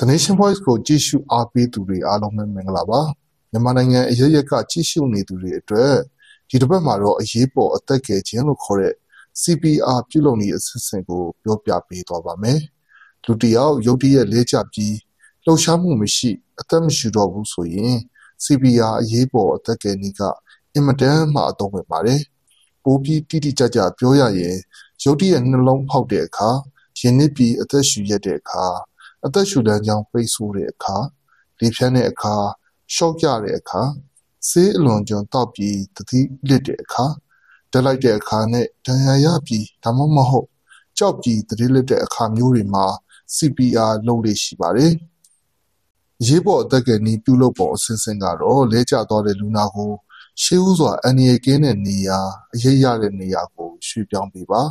The Nation Voice ကိုကြည့်ရှုအားပေးသူတွေအားလုံးပဲမင်္ဂလာပါမြန်မာနိုင်ငံအရေးရက်ကကြည့်ရှုနေသူတွေအတွက်ဒီတစ်ပတ်မှာတော့အရေးပေါ်အသက်ကယ်ခြင်းလို့ခေါ်တဲ့ CPR ပြုလုပ်နေအစစ်အစဉ်ကိုပြောပြပေးသွားပါမယ်လူတယောက်ရုတ်တရက်လဲကျပြီးလှုပ်ရှားမှုမရှိအသက်မရှိတော့ဘူးဆိုရင် CPR အရေးပေါ်အသက်ကယ်နည်းကအင်မတန်မှအသုံးဝင်ပါတယ်ပိုးပြီးတိတိကျကျပြောရရင်ရုတ်တရက်နှလုံးဖောက်တဲ့အခါရင်နစ်ပြီးအသက်ရှူရတဲ့အခါ အသက်ရှူလမ်းကြောင်းပိတ်ဆို့တဲ့အခါလေဖြန်းတဲ့အခါရှော့ကြတဲ့အခါဆေးအလွန်ကျွံတောက်ပြီးတတိလစ်တဲ့အခါတက်လိုက်တဲ့အခါနဲ့ဒဏ်ရာရပြီးဒါမှမဟုတ်ကြောက်ပြီးတတိလစ်တဲ့အခါမျိုးတွေမှာ CPR လုပ်လို့ရှိပါတယ်ရေးပေါ်အသက်ကယ်နည်းပြုလုပ်ပုံအစဉ်စဉ်ကတော့လဲကျသွားတဲ့လူနာကိုရှေးဥစွာအန်ရီကင်းတဲ့နေရာအရေးရတဲ့နေရာကိုရွှေ့ပြောင်းပေးပါ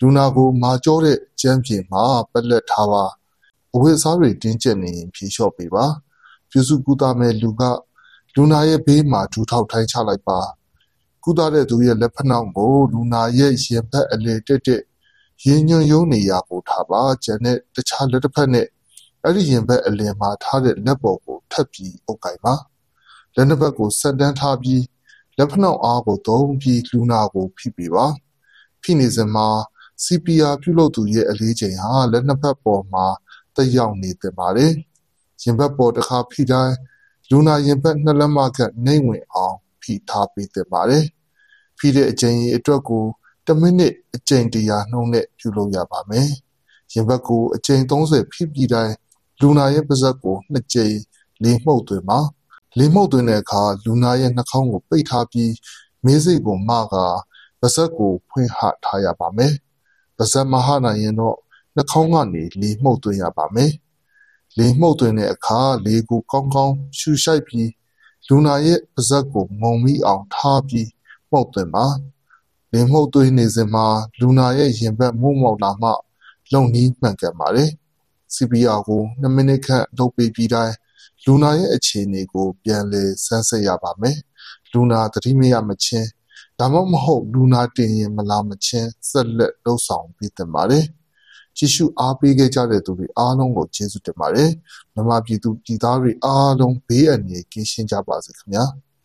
လူနာကိုမာကြောတဲ့ကျမ်းပြင်မှာပက်လက်ထားပါ အဝတ်အစားတွေတင်းကျပ်နေရင်ဖြေလျှော့ပေးပါပြုစုကူတာမဲ့လူကလူနာရဲ့ဘေးမှာဒူထောက်ထိုင်းချလိုက်ပါကုသတဲ့သူရဲ့လက်ဖက်နှောင်းကိုလူနာရဲ့ရင်ဘက်အလေတက်တက်ရင်ညွန့်ယုံနေရာကိုထားပါကျန်တဲ့တခြားလက်တစ်ဖက်နဲ့အဲ့ဒီရင်ဘက်အလယ်မှာထားတဲ့လက်ပေါ်ကိုထပ်ပြီးအုပ်ကင်ပါလက်နှစ်ဘက်ကိုဆက်တန်းထားပြီးလက်ဖက်နှောင်းအားကိုသုံးပြီးလူနာကိုဖိပေးပါဖိနေစဉ်မှာ CPR ပြုလုပ်သူရဲ့အလေးချိန်ဟာလက်နှစ်ဖက်ပေါ်မှာ တက်ရောက်နေသင့်ပါတယ်။ရင်ဘတ်ပေါ်တစ်ခါဖိတိုင်းလူနာရင်ဘတ်နှစ်လက်မကနှိမ့်ဝင်အောင်ဖိထားပေးသင့်ပါတယ်။ဖိတဲ့အချိန်အတွက်ကို1မိနစ်အချိန်တရာနှုန်းနဲ့ပြုလုပ်ရပါမယ်။ရင်ဘတ်ကိုအချိန်30ဖိပြီးတိုင်းလူနာရဲ့ပါးစပ်ကိုနှစ်ကြိမ်လေးမှုတ်သွင်းပါ။လေးမှုတ်သွင်းတဲ့အခါလူနာရဲ့နှာခေါင်းကိုပိတ်ထားပြီးမေးစိတ်ကိုမကပါးစပ်ကိုဖွင့်ဟထားရပါမယ်။ပါးစပ်မဟနိုင်ရင်တော့ နှာခေါင်းကနေ လေမှုတ်သွင်းရပါမယ်။လေမှုတ်သွင်းတဲ့အခါလေကိုကောင်းကောင်းရှူရှိုက်ပြီးလူနာရဲ့ပါးစပ်ကိုငုံမိအောင်ထားပြီးမှုတ်သွင်းပါ။လေမှုတ်သွင်းနေစဉ်မှာလူနာရဲ့ရင်ဘတ်မှုတ်မောက်လာမှလုံနီးမှန်ကန်ပါတယ်။ CPR ကို2မိနစ်ခန့်လုပ်ပေးပြီးတိုင်းလူနာရဲ့အခြေအနေကို ပြန်လည်စမ်းစစ်ရပါမယ်။လူနာသတိမရမချင်းဒါမှမဟုတ်လူနာတင်ရင်မလာမချင်းဆက်လက်လှုပ်ဆောင်ပေးသင့်ပါတယ်။ ကြည့်ရှုအားပေးခဲ့ကြတဲ့သူတွေအားလုံးကိုကျေးဇူးတင်ပါတယ်။မြန်မာပြည်သူပြည်သားတွေအားလုံးဘေးအန္တရာယ်ကင်းရှင်းကြပါစေခင်ဗျာ။